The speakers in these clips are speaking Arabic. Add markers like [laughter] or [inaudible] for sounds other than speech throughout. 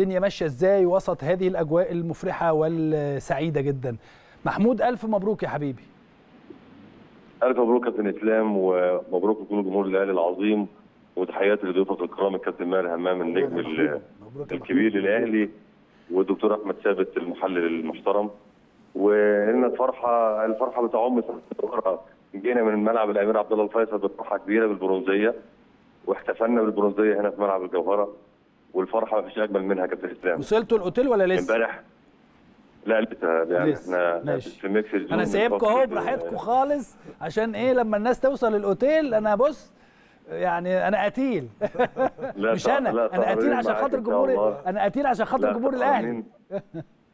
الدنيا ماشية إزاي وسط هذه الأجواء المفرحة والسعيدة جدا. محمود ألف مبروك يا حبيبي. ألف مبروك كابتن إسلام ومبروك لكل جمهور الأهلي العظيم وتحياتي لضيوفك الكرام الكابتن ماهر همام النجم ال- الكبير للأهلي والدكتور أحمد ثابت المحلل المحترم. وان الفرحة الفرحة بتعم. جينا من ملعب الأمير عبد الله الفيصل بفرحة كبيرة بالبرونزية واحتفلنا بالبرونزية هنا في ملعب الجوهرة. والفرحة مفيش أجمل منها يا كابتن إسلام وصلتوا الأوتيل ولا لسه امبارح لا لسه يعني. إحنا ماشي. في ميكس أنا سايبكم أهو براحتكم خالص عشان إيه لما الناس توصل الأوتيل أنا بص يعني أنا قتيل لا [laughs] مش أنا لا أنا قتيل عشان خاطر جمهور. أنا قتيل عشان خاطر جمهور الأهلي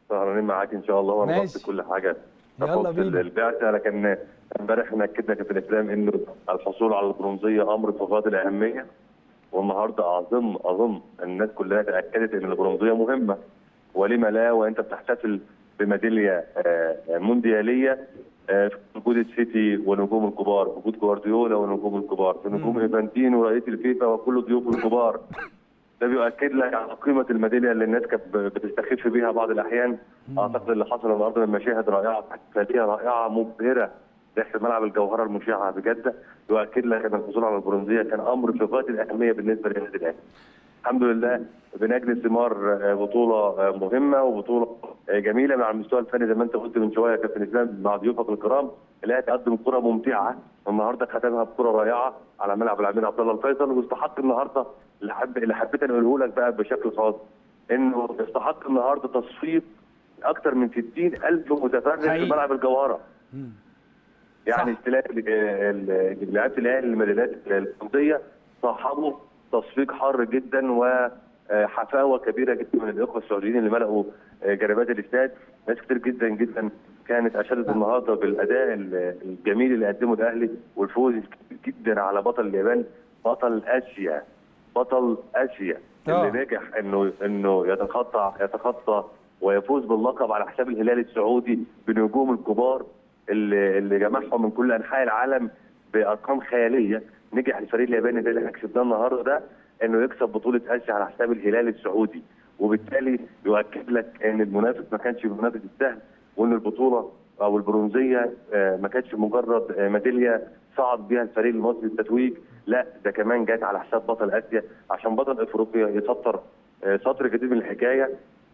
سهرانين- معاك إن شاء الله ونغطي ماشي. كل حاجة يلا بينا. البعثة لكن امبارح إحنا أكدنا كابتن إسلام إنه الحصول على البرونزية أمر في غايه الأهمية والنهارده اظن اظن الناس كلها تاكدت ان البرونزيه مهمه. ولما لا وانت بتحتفل بميداليه آه، آه، موندياليه آه، في وجود السيتي ونجوم الكبار في وجود جوارديولا ونجوم الكبار في نجوم ايفانتينو ورئيس الفيفا وكل ضيوف الكبار. ده بيؤكد لك على قيمة الميدالية اللي الناس كانت بتستخف بيها بعض الأحيان. أعتقد اللي حصل النهارده من مشاهد رائعة احتفاليه رائعة مبهرة. داخل ملعب الجوهرة المشعه بجده يؤكد لك ان الحصول على البرونزية. كان أمر في غايه الأهمية بالنسبة للنادي الأهلي. الحمد لله بنجني ثمار آه، بطولة آه، مهمة وبطولة آه، جميلة مع المستوى الفني زي ما أنت قلت من شوية يا كابتن إسلام مع ضيوفك الكرام. الأهلي قدم كرة ممتعة. النهارده ختمها بكرة رائعة على ملعب الامير عبد الله الفيصل. واستحق النهارده اللي حب اللي حبيت أقوله لك بقى بشكل خاص إنه استحق النهارده تصفيق أكثر من 60 ألف متفرج في. ملعب الجوهرة. يعني صح. ال- لعيبه الاهلي الميداليات الفرديه صاحبوا تصفيق حار جدا وحفاوه كبيرة جدا من الإخوة السعوديين اللي ملأوا جرابات الاستاد ناس كتير جدا جدا كانت اشادت النهارده بالأداء ال- الجميل اللي قدمه الأهلي والفوز جدا على بطل اليابان بطل آسيا بطل آسيا آه. اللي نجح إنه إنه يتخطى يتخطى ويفوز باللقب على حساب الهلال السعودي بنجوم الكبار اللي اللي جمعهم من كل أنحاء العالم بأرقام خيالية. نجح الفريق الياباني ده اللي إحنا كسبناه النهارده ده إنه يكسب بطولة آسيا على حساب الهلال السعودي. وبالتالي يؤكد لك إن المنافس ما كانش المنافس السهل وإن البطولة أو البرونزية آه، ما كانتش مجرد آه، ميدالية صعد بيها الفريق المصري التتويج لا ده كمان جت على حساب بطل آسيا. عشان بطل إفريقيا يسطر آه، سطر جديد من الحكاية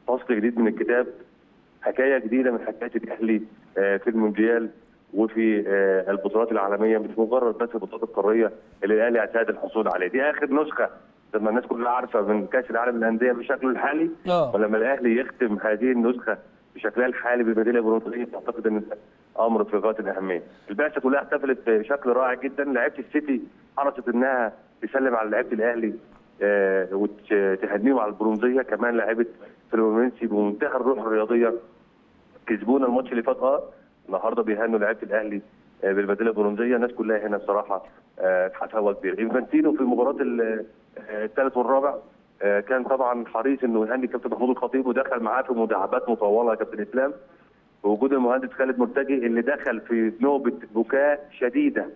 فصل جديد من الكتاب. حكاية جديدة من حكايات الأهلي آه، في المونديال وفي آه، البطولات العالمية مش مجرد بس البطولات القارية اللي الأهلي اعتاد الحصول عليها دي آخر نسخة زي ما الناس كلها عارفة من كأس العالم للأندية بشكله الحالي آه. ولما الأهلي يختم هذه النسخة بشكلها الحالي بميداليه برونزيه أعتقد إن أمر في غاية الأهمية. البعثة كلها احتفلت بشكل رائع جدا، لعيبة السيتي حرصت إنها تسلم على لعيبة الأهلي وتهنيهم على البرونزية، كمان لعيبة فلومينسي بمنتهى الروح الرياضية. كسبونا الماتش اللي فات آه النهارده بيهنوا لعيبة الأهلي آه، بالميداليه البرونزية. الناس كلها هنا بصراحة آه، حفاوه كبيره إنفانتينو في مباراة آه، الثالث والرابع كان طبعا حريص إنه يهني كابتن محمود الخطيب ودخل معاه في مداعبات مطولة يا كابتن إسلام. بوجود المهندس خالد مرتجي اللي دخل في نوبة بكاء شديدة.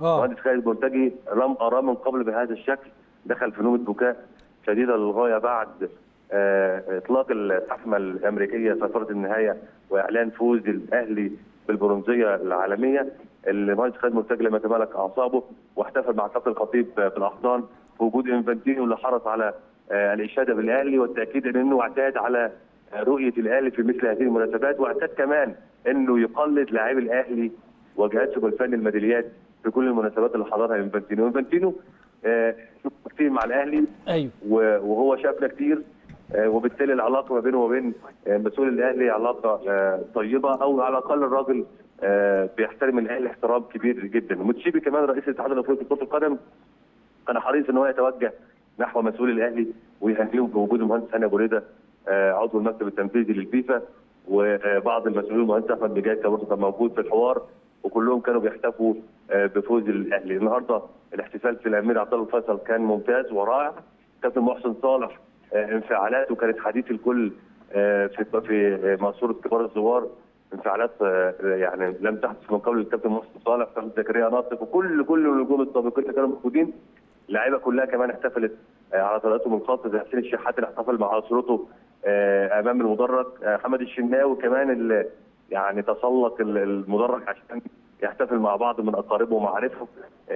آه. المهندس خالد مرتجي لم اراه من قبل بهذا الشكل دخل في نوبة بكاء شديدة للغاية بعد إطلاق التحمه الأمريكية في فتره النهاية وإعلان فوز الأهلي بالبرونزية العالمية. المهندس خالد مرتجي لم يتمالك أعصابه واحتفل مع كابتن الخطيب في الاحضان في وجود انفانتينو اللي حرص على آه، الاشاده بالأهلي والتأكيد انه اعتاد على آه، رؤية الأهلي في مثل هذه المناسبات. واعتاد كمان إنه يقلد لاعبي الأهلي وجهازهم الفني الميداليات في كل المناسبات اللي حضرها انفانتينو انفانتينو آه، شوف كتير مع الأهلي أيوه. وهو شافنا كتير آه، وبالتالي العلاقة ما بينه وبين آه، مسؤول الأهلي علاقة آه، طيبة أو على الأقل الراجل آه، بيحترم الأهلي احترام كبير جدا. وموتسيبي كمان رئيس الاتحاد الافريقي لكرة القدم كان حريص إن هو يتوجه نحو مسؤول الأهلي ويهنيهم بوجود المهندس هاني أبو ريدة آه، عضو المكتب التنفيذي للفيفا وبعض المسؤولين المهندس أحمد بجاي كان موجود في الحوار وكلهم كانوا بيحتفوا آه، بفوز الأهلي. النهارده الاحتفال في الأمير عبد الله الفيصل كان ممتاز ورائع. كابتن محسن صالح آه، انفعالاته كانت حديث الكل آه، في في آه، ماسوره كبار الزوار انفعالات يعني لم تحدث من قبل الكابتن محسن صالح كابتن زكريا ناصر وكل كل النجوم السابقين اللي كانوا موجودين اللعيبة كلها كمان احتفلت على طريقتهم الخاصة زي حسين الشحات اللي احتفل مع أسرته أمام المدرج حمد الشناوي كمان اللي يعني تسلق ال- المدرج عشان يحتفل مع بعض من أقاربه ومعارفه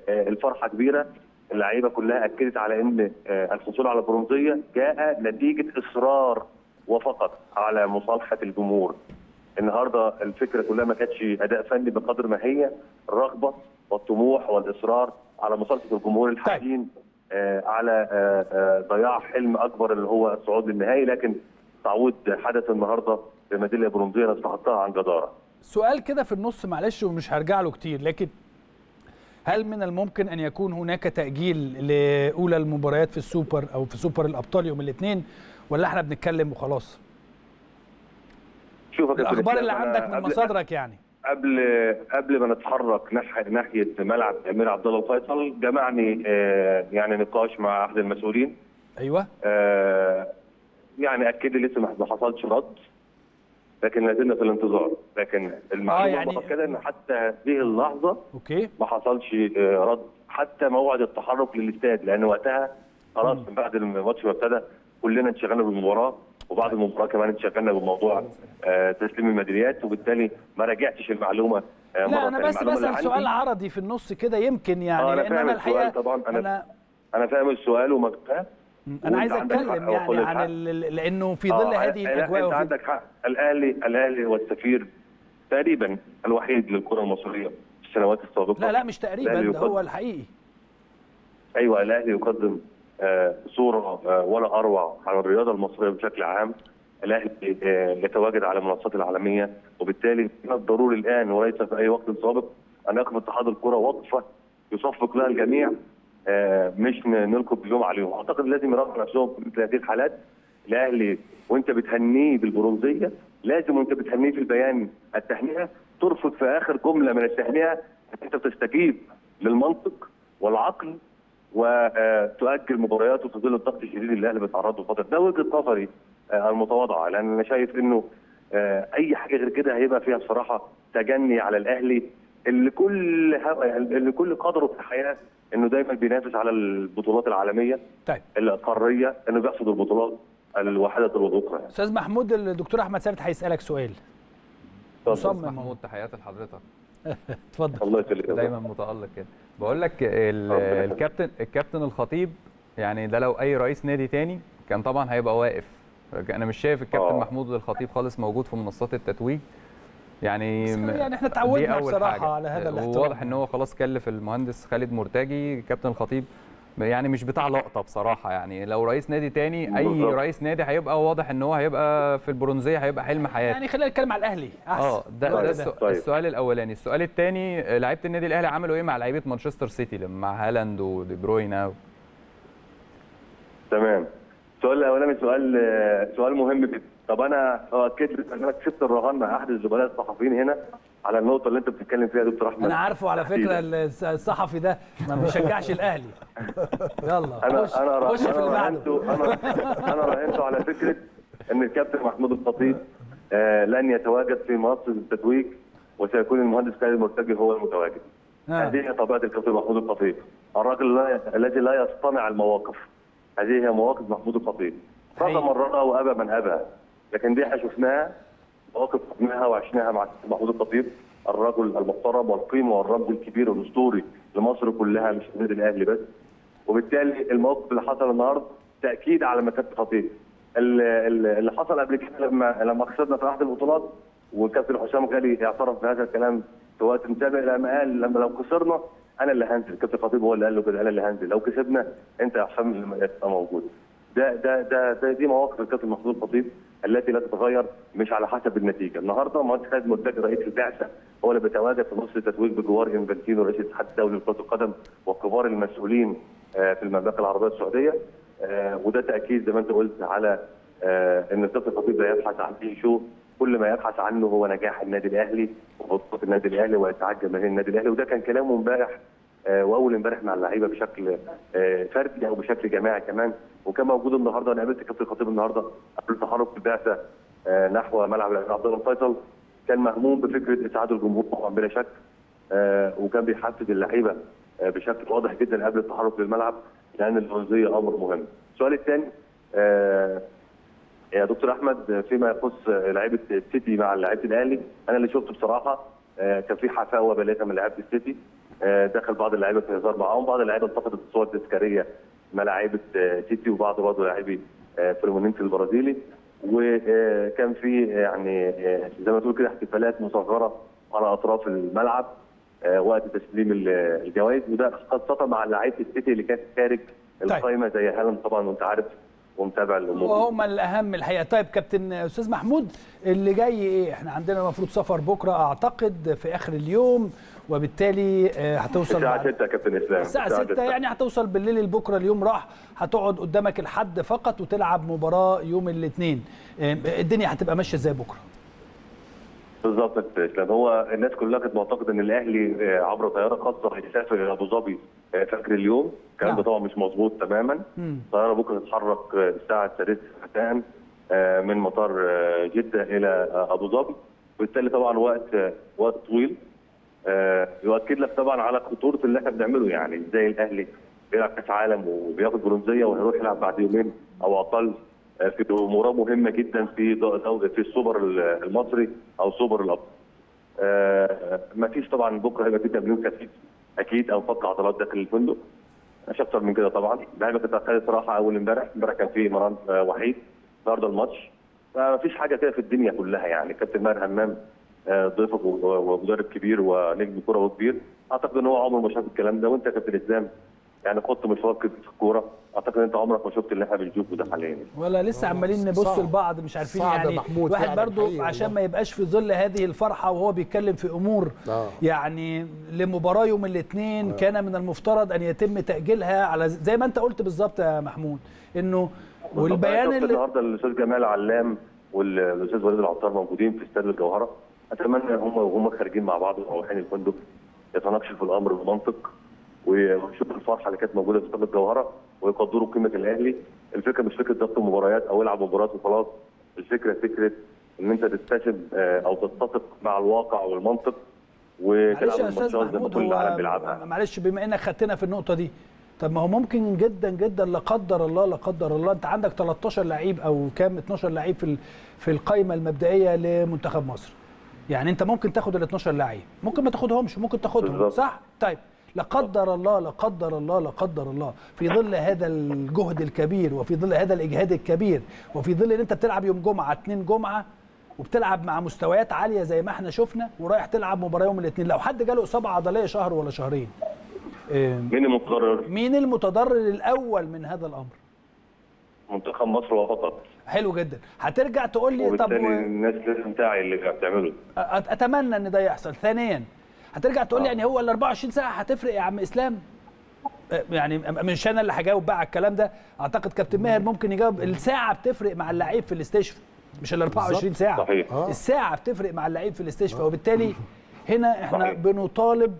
الفرحة كبيرة. اللعيبة كلها أكدت على إن آه، الحصول على البرونزيه جاء نتيجة إصرار وفقط على مصالحة الجمهور. النهارده الفكرة كلها ما كانتش أداء فني بقدر ما هي الرغبة والطموح والإصرار على مصالحة الجمهور الحزين آه على آه آه ضياع حلم أكبر اللي هو الصعود للنهائي. لكن تعويض حدث النهارده بميدالية برونزية نستحقها عن جدارة. سؤال كده في النص معلش ومش هرجع له كتير لكن هل من الممكن أن يكون هناك تأجيل لأولى المباريات في السوبر أو في سوبر الابطال يوم الاثنين ولا إحنا بنتكلم وخلاص؟ شوف الأخبار اللي عندك من مصادرك يعني. قبل قبل ما نتحرك ناحيه ناحية ملعب أمير عبد الله الفيصل جمعني آه يعني نقاش مع أحد المسؤولين. أيوه. آه يعني أكد لي لسه ما حصلش رد. لكن لا زلنا في الانتظار. لكن المعلومه آه، يعني- مؤكده إن حتى هذه اللحظة أوكي. ما حصلش آه، رد. حتى موعد التحرك للاستاد لأن وقتها خلاص من بعد الماتش ما ابتدى كلنا انشغلنا بالمباراة وبعد المباراة كمان انشغلنا بموضوع آه، تسليم الميداليات وبالتالي ما راجعتش المعلومة آه، مرة لا أنا. بس بسأل سؤال عرضي في النص كده يمكن يعني آه، أنا لأن فاهم أنا الحقيقة طبعاً، أنا أنا فاهم السؤال ومفهوم أنا عايز أتكلم يعني عن لأنه في ظل آه، هذه لا، الأجواء أنت عندك حق. الأهلي الأهلي هو السفير تقريبا الوحيد للكرة المصرية في السنوات السابقة. لا لا مش تقريبا ده هو الحقيقي. أيوه الأهلي يقدم آه، صورة آه، ولا أروع عن الرياضة المصرية بشكل عام. الأهلي آه، يتواجد على المنصات العالمية وبالتالي من الضروري الآن وليس في أي وقت سابق أن يقف اتحاد الكرة وقفة يصفق لها الجميع. مش ن- نلقي اللوم عليهم. أعتقد لازم يراقبوا نفسهم في مثل هذه الحالات. الأهلي وأنت بتهنيه بالبرونزية لازم وأنت بتهنيه في البيان التهنئة. ترفض في آخر جملة من التهنئة إن أنت بتستجيب للمنطق والعقل وتؤجل مبارياته في ظل الضغط الشديد اللي الأهلي بيتعرض له الفترة ده وجهة نظري آه، المتواضعة. لأن أنا شايف إنه آه، أي حاجة غير كده هيبقى فيها بصراحة تجني على الأهلي. اللي كل اللي كل قدره في الحياة إنه دايما بينافس على البطولات العالمية طيب. القارية إنه بيحصد البطولات الواحدة والاخرى يعني. أستاذ محمود الدكتور أحمد ثابت هيسألك سؤال. اتفضل. مصمم محمود تحياتي لحضرتك. [laughs] اتفضل. الله يخليك يا دايما متألق كده بقول لك. الكابتن الكابتن الخطيب يعني ده لو أي رئيس نادي تاني كان طبعا هيبقى واقف. أنا مش شايف الكابتن آه. محمود الخطيب خالص موجود في منصات التتويج. يعني يعني إحنا اتعودنا أول بصراحة حاجة. على هذا الاحترام. وواضح إن هو خلاص كلف المهندس خالد مرتجي كابتن الخطيب يعني مش بتاع لقطة بصراحة يعني. لو رئيس نادي تاني أي بالظبط. رئيس نادي هيبقى واضح إن هو هيبقى في البرونزية هيبقى حلم حياته. يعني خلينا نتكلم على الأهلي. أحسن. آه ده, ده ده. السؤ- طيب. السؤال الأولاني. السؤال الثاني لعيبة النادي الأهلي عملوا إيه مع لعيبة مانشستر سيتي؟ لما مع هالاند ودي بروينا. و... تمام. السؤال الأولاني سؤال آه، سؤال مهم جدا. طب أنا اؤكد لك ان أنا كسبت الرهان مع أحد الزملاء الصحفيين هنا على النقطة اللي أنت بتتكلم فيها يا دكتور أحمد؟ أنا عارفه على فكرة الصحفي ده ما بيشجعش الأهلي. يلا أنا خش أنا خش في اللي بعده. راهنته أنا أنا راهنته على فكرة إن الكابتن محمود الخطيب آه، لن يتواجد في منصة التتويج وسيكون المهندس خالد مرتجي هو المتواجد. آه. هذه هي طبيعة الكابتن محمود الخطيب. الراجل الذي لا يصطنع المواقف. هذه هي مواقف محمود الخطيب. رغم مررها وأبى من أبى. لكن دي إحنا شفناها مواقف شفناها وعشناها مع محمود الخطيب الرجل المحترم والقيمه والرمز الكبير الأسطوري لمصر كلها مش النادي الأهلي بس. وبالتالي الموقف اللي حصل النهارده تأكيد على مكانه الخطيب. ال- ال- اللي حصل قبل كده لما لما خسرنا في أحد البطولات والكابتن حسام غالي اعترف بهذا الكلام في وقت سابق لما قال لما لو خسرنا أنا اللي هنزل. الكابتن الخطيب هو اللي قال له كده أنا اللي هنزل. لو كسبنا أنت يا حسام اللي موجود. ده ده ده, ده دي مواقف الكابتن محمود الخطيب التي لا تتغير مش على حسب النتيجة. النهارده مهندس خالد مرتجي رئيس البعثة هو اللي بيتواجد في نص التتويج بجوار انفانتينو رئيس الاتحاد الدولي لكرة القدم وكبار المسؤولين آه، في المملكة العربية السعودية. آه، وده تأكيد زي ما انت قلت على آه، إن الكابتن الخطيب لا يبحث عن شو كل ما يبحث عنه هو نجاح النادي الأهلي وبطولات النادي الأهلي واسعاد جماهير النادي الأهلي. وده كان كلامه امبارح وأول امبارح مع اللعيبة بشكل فردي أو بشكل جماعي كمان. وكان موجود النهارده أنا قابلت الكابتن الخطيب النهارده قبل التحرك في البعثه نحو ملعب عبد الله الفيصل كان مهموم بفكرة إسعاد الجمهور طبعا بلا شك آه، وكان بيحفز اللعيبة آه، بشكل واضح جدا قبل التحرك للملعب لأن البرونزيه أمر مهم. السؤال الثاني آه يا دكتور أحمد فيما يخص لعيبة السيتي مع لعيبة الأهلي أنا اللي شفته بصراحة كان في حفاوة بالغه من لعيبة السيتي دخل بعض اللعيبة في هزار معاهم بعض اللعيبة التقطت الصور التذكاريه مع لعيبة آه سيتي وبعض برضه لاعبي آه فلومينينسي البرازيلي. وكان في يعني آه زي ما تقول كده احتفالات مصغرة على أطراف الملعب آه وقت تسليم ال- الجوائز. وده خاصه مع لعيبة السيتي اللي كانت خارج القائمة زي هالاند طبعا وأنت عارف ومتابع الأمور. وهم الأهم الحقيقة. طيب كابتن أستاذ محمود اللي جاي إيه إحنا عندنا المفروض سفر بكرة أعتقد في آخر اليوم وبالتالي آه، هتوصل الساعة بعد- 6 يا كابتن إسلام. الساعة 6 يعني هتوصل بالليل. لبكره اليوم راح هتقعد قدامك الحد فقط وتلعب مباراة يوم الاثنين. الدنيا هتبقى ماشية إزاي بكرة؟ بالظبط يا اسلام هو الناس كلها كانت معتقدة إن الأهلي آه، عبر طيارة خاصة هيسافر إلى أبو ظبي آه، فجر اليوم. الكلام ده نعم. طبعا مش مظبوط تماما. الطيارة بكرة تتحرك آه، الساعة السادسه مساء من مطار جدة إلى أبو ظبي. وبالتالي طبعا وقت وقت طويل. يؤكد لك طبعا على خطورة اللي إحنا بنعمله. يعني إزاي الأهلي بيلعب كأس عالم وبياخد برونزية وهيروح يلعب بعد يومين أو أقل. في مباراة مهمة جدا في في السوبر المصري أو سوبر الابطال. آه، ما فيش طبعا بكرة هيبقى في تمرين خفيف. أكيد أو فك عضلات داخل الفندق. مش أكتر من كده طبعا. اللعيبه كانت اخذت راحة أول امبارح. امبارح كان في مران آه، وحيد. النهارده الماتش. فما فيش حاجة كده في الدنيا كلها يعني. كابتن ماهر همام آه، ضيفك ومدرب كبير ونجم كروي كبير أعتقد إن هو عمره ما شاف الكلام ده. وأنت كابتن إسلام يعني مشوار كبير في الكورة أعتقد إن أنت عمرك ما شفت اللي إحنا بنشوفه ده حاليا ولا لسه عمالين نبص. لبعض مش عارفين يعني محمود فعلا برضو عشان. ما يبقاش في ظل هذه الفرحة وهو بيتكلم في أمور آه. يعني لمباراة يوم الاثنين كان من المفترض أن يتم تأجيلها على زي ما أنت قلت بالظبط يا محمود إنه والبيان اللي النهارده الأستاذ جمال علام والاستاذ وليد العطار موجودين في استاد الجوهرة أتمنى هم وهم خارجين مع بعض ورايحين الفندق يتناقشوا في الأمر بمنطق ويشوفوا الفرحة اللي كانت موجودة في استاد الجوهرة ويقدروا قيمه الأهلي. الفكرة مش فكرة ضغط مباريات أو العب مباريات وخلاص. الفكرة فكرة إن أنت تتسم آه، أو تتفق مع الواقع والمنطق وتلعب الماتشات زي ما كل العالم بيلعبها. معلش بما إنك خدتنا في النقطة دي طب ما هو ممكن جدا جدا لا قدر الله لا قدر الله أنت عندك 13 لعيب أو كام 12 لعيب في في القائمه المبدئية لمنتخب مصر. يعني أنت ممكن تاخد ال 12 لعيب ممكن ما تاخدهمش ممكن تاخدهم. صح؟ طيب. لا قدر الله لا قدر الله لا قدر الله. في ظل هذا الجهد الكبير وفي ظل هذا الإجهاد الكبير وفي ظل إن أنت بتلعب يوم جمعة اتنين جمعة وبتلعب مع مستويات عالية زي ما إحنا شفنا ورايح تلعب مباراة يوم الاثنين. لو حد جاله إصابة عضلية شهر ولا شهرين. مين المتضرر؟ مين المتضرر الأول من هذا الأمر؟ منتخب مصر وفقط حلو جدا. هترجع تقول لي طب الناس لازم تعي اللي بتعمله. أتمنى إن ده يحصل. ثانيا هترجع تقول لي يعني هو ال 24 ساعة هتفرق يا عم إسلام أه، يعني مش أنا اللي هجاوب بقى على الكلام ده أعتقد كابتن ماهر ممكن يجاوب الساعة بتفرق مع اللعيب في الاستشفاء مش ال 24 ساعة صحيح. آه. الساعة بتفرق مع اللعيب في الاستشفاء وبالتالي [laughs] هنا إحنا صحيح. بنطالب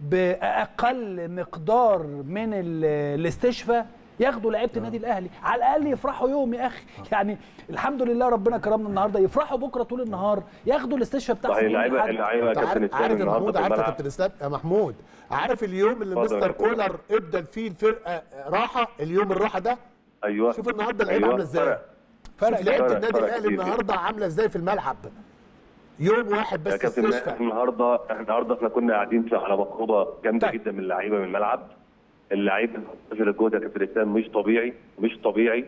بأقل مقدار من ال- الاستشفاء ياخدوا لعيبة النادي الأهلي. على الأقل يفرحوا يوم يا أخي. يعني الحمد لله ربنا كرمنا النهارده. يفرحوا بكرة طول النهار. ياخدوا الاستشفاء بتاعهم اللعيبه. اللعيبه كابتن عارف إسلام عارف محمود عارف كابتن إسلام؟ يا محمود عارف اليوم اللي مستر. كولر إبدل فيه الفرقة راحة؟ اليوم الراحة ده؟ أيوه. شوف النهارده اللعيبه أيوة، عاملة إزاي. فرق. لعيبة النادي الأهلي النهارده عاملة إزاي في الملعب. يوم واحد يا بس كابتن استشفى النهارده النهارده إحنا كنا قاعدين على مقربه جامدة طيب. جدا من اللعيبه من الملعب. اللعيب في الجهد يا كابتن اسلام مش طبيعي مش طبيعي.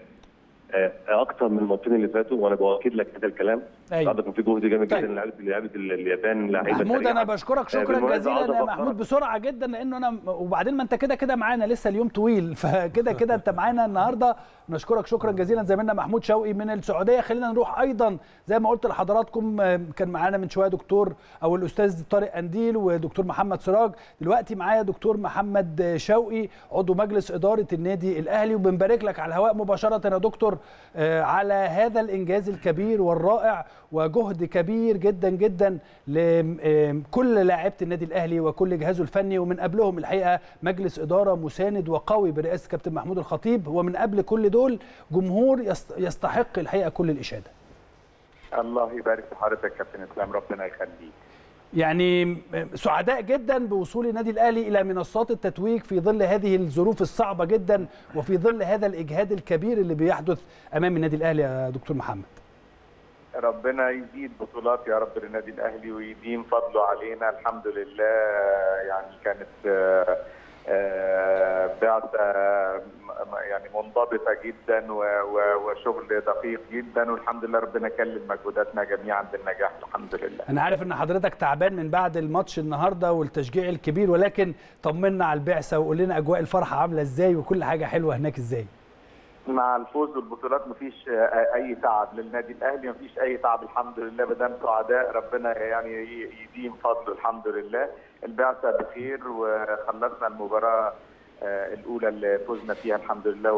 آه، أكتر من الماتشين اللي فاتوا وأنا باكد لك هذا الكلام. النهارده كان في جهد جامد طيب. جدا لعيبة لعيبه اليابان لعيبة محمود. أنا بشكرك. آه، شكرا جزيلا يا. محمود بسرعة جدا لأنه أنا وبعدين ما أنت كده كده معانا لسه اليوم طويل. [laughs] فكده كده أنت معانا النهارده. نشكرك. شكرا جزيلا. زميلنا محمود شوقي من السعودية. خلينا نروح أيضا زي ما قلت لحضراتكم آه، كان معانا من شوية دكتور أو الأستاذ طارق أنديل ودكتور محمد سراج. دلوقتي معايا دكتور محمد شوقي عضو مجلس إدارة النادي الأهلي. وبنبارك لك على الهواء مباشرة يا دكتور آه، على هذا الإنجاز الكبير والرائع وجهد كبير جدا جدا لكل لاعيبه النادي الأهلي وكل جهازه الفني. ومن قبلهم الحقيقة مجلس إدارة مساند وقوي برئاسة كابتن محمود الخطيب. ومن قبل كل دول جمهور يست- يستحق الحقيقة كل الإشادة. الله يبارك في حضرتك كابتن إسلام. ربنا يخليك. يعني سعداء جدا بوصول النادي الأهلي إلى منصات التتويج في ظل هذه الظروف الصعبة جدا وفي ظل هذا الإجهاد الكبير اللي بيحدث أمام النادي الأهلي يا دكتور محمد. ربنا يزيد بطولات يا رب للنادي الأهلي ويديم فضله علينا. الحمد لله. يعني كانت آه، آه، بعثة يعني منضبطة جدا وشغل دقيق جدا. والحمد لله ربنا كلم مجهوداتنا جميعا بالنجاح. الحمد لله. أنا عارف إن حضرتك تعبان من بعد الماتش النهارده والتشجيع الكبير ولكن طمنا على البعثة وقول لنا أجواء الفرحة عاملة إزاي وكل حاجة حلوة هناك إزاي. مع الفوز والبطولات مفيش آه، أي تعب للنادي الأهلي مفيش أي تعب الحمد لله بدل سعداء ربنا يعني يديم فضله الحمد لله. البعثة بخير وخلصنا المباراة آه، الأولى اللي فزنا فيها الحمد لله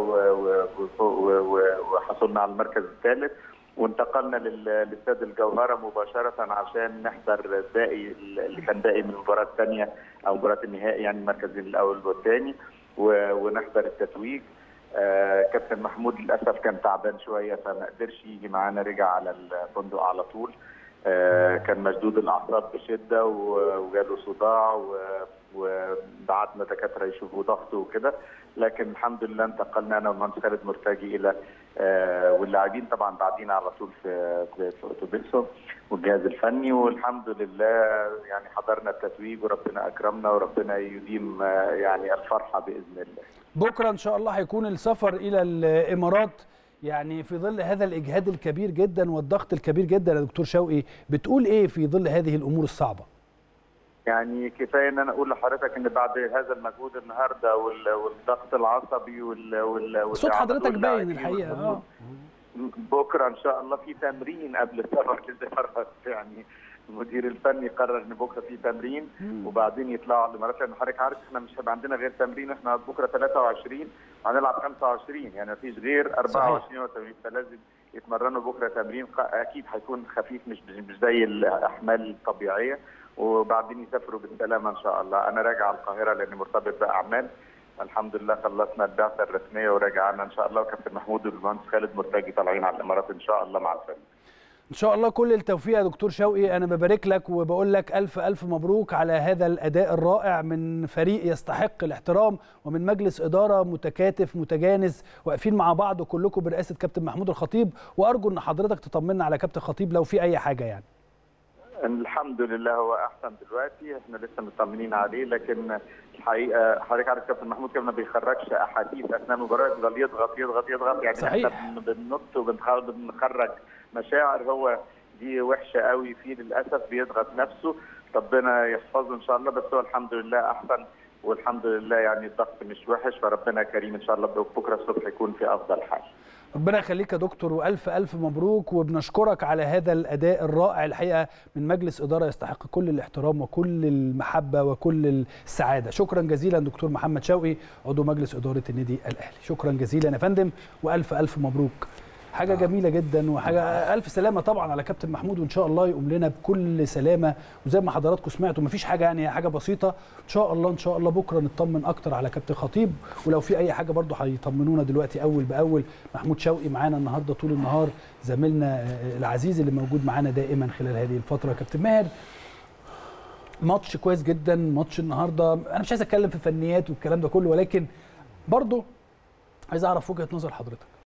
وحصلنا على المركز الثالث. وانتقلنا لل- لاستاد الجوهرة مباشرة عشان نحضر باقي اللي كان باقي من المباراة الثانية أو مباراة النهائي يعني المركزين الأول والثاني ونحضر التتويج. آه، كابتن محمود للأسف كان تعبان شوية فما قدرش يجي معانا رجع على الفندق على طول. آه، كان مشدود الأعصاب بشدة وجاله صداع و- وبعتنا دكاتره يشوفوا ضغطه وكده. لكن الحمد لله انتقلنا أنا والمهندس خالد مرتجي إلى آه، واللاعبين طبعا بعدين على طول في في اتوبيسهم والجهاز الفني. والحمد لله يعني حضرنا التتويج وربنا أكرمنا وربنا يديم آه، يعني الفرحة بإذن الله. بكرة إن شاء الله هيكون السفر إلى الإمارات يعني في ظل هذا الإجهاد الكبير جدا والضغط الكبير جدا. يا دكتور شوقي بتقول إيه في ظل هذه الأمور الصعبة؟ يعني كفاية إن أنا أقول لحضرتك إن بعد هذا المجهود النهارده وال- والضغط العصبي وال وال صوت حضرتك باين الحقيقة. آه. بكرة إن شاء الله في تمرين قبل السفر للامارات [laughs] يعني المدير الفني قرر إن بكرة في تمرين وبعدين يطلعوا على الامارات لأن حضرتك عارف إحنا مش هيبقى عندنا غير تمرين. إحنا بكرة 23 هنلعب 25 يعني مفيش غير 24 يوم تمرين فلازم يتمرنوا بكرة تمرين. أكيد هيكون خفيف مش مش زي الأحمال الطبيعية. وبعدين يسافروا بالسلامة إن شاء الله. أنا راجع القاهرة لأني مرتبط بأعمال. الحمد لله خلصنا البعثه الرسمية وراجعنا إن شاء الله. وكابتن محمود والمهندس خالد مرتجي طالعين على الإمارات إن شاء الله مع الفريق إن شاء الله كل التوفيق يا دكتور شوقي. أنا ببارك لك وبقول لك ألف ألف مبروك على هذا الأداء الرائع من فريق يستحق الاحترام ومن مجلس إدارة متكاتف متجانس. واقفين مع بعض كلكم برئاسة كابتن محمود الخطيب. وأرجو إن حضرتك تطمنا على كابتن خطيب لو في أي حاجة يعني. الحمد لله هو أحسن دلوقتي. إحنا لسه مطمنين عليه لكن الحقيقة حضرتك عارف كابتن محمود كان ما بيخرجش أحاديث أثناء المباراه يفضل يضغط يضغط يضغط يعني صحيح. إحنا بن- بننط وبنخرج بنخرج مشاعر. هو دي وحشة قوي فيه للأسف بيضغط نفسه. ربنا يحفظه إن شاء الله بس هو الحمد لله أحسن والحمد لله يعني الضغط مش وحش. فربنا كريم إن شاء الله بكرة الصبح يكون في أفضل حال. ربنا يخليك يا دكتور وألف ألف مبروك وبنشكرك على هذا الأداء الرائع الحقيقة من مجلس إدارة يستحق كل الاحترام وكل المحبة وكل السعادة. شكرا جزيلا دكتور محمد شوقي عضو مجلس إدارة النادي الأهلي. شكرا جزيلا يا فندم وألف ألف مبروك. حاجة جميلة جدا وحاجة ألف سلامة طبعا على كابتن محمود وإن شاء الله يقوم لنا بكل سلامة. وزي ما حضراتكم سمعتوا مفيش حاجة يعني حاجة بسيطة. إن شاء الله إن شاء الله بكرة نطمن أكتر على كابتن خطيب. ولو في أي حاجة برضه هيطمنونا دلوقتي أول بأول. محمود شوقي معانا النهارده طول النهار. زميلنا العزيز اللي موجود معانا دائما خلال هذه الفترة. كابتن ماهر ماتش كويس جدا ماتش النهارده. أنا مش عايز أتكلم في فنيات والكلام ده كله ولكن برضه عايز أعرف وجهة نظر حضرتك.